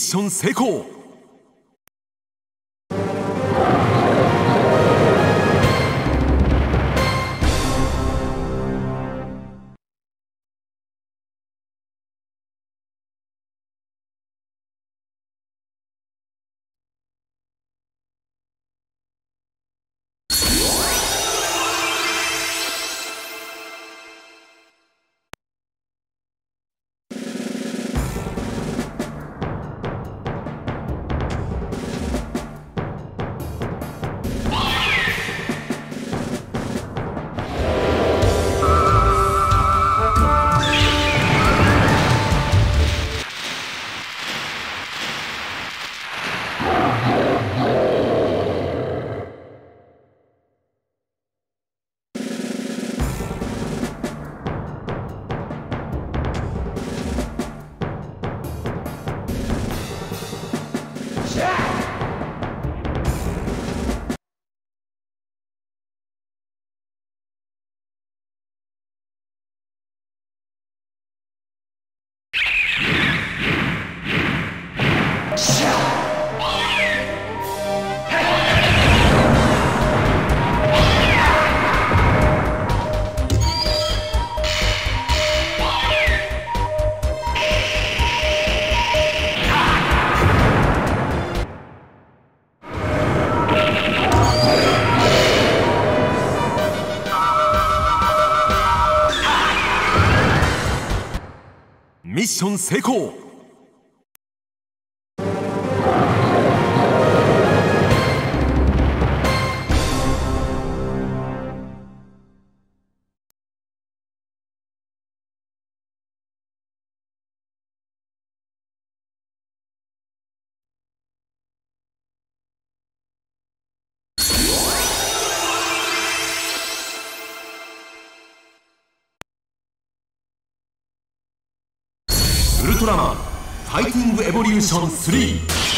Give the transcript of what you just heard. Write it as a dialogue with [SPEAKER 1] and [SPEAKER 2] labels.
[SPEAKER 1] ッション成功。ミッション成功。トラマンファイティングエボリューション3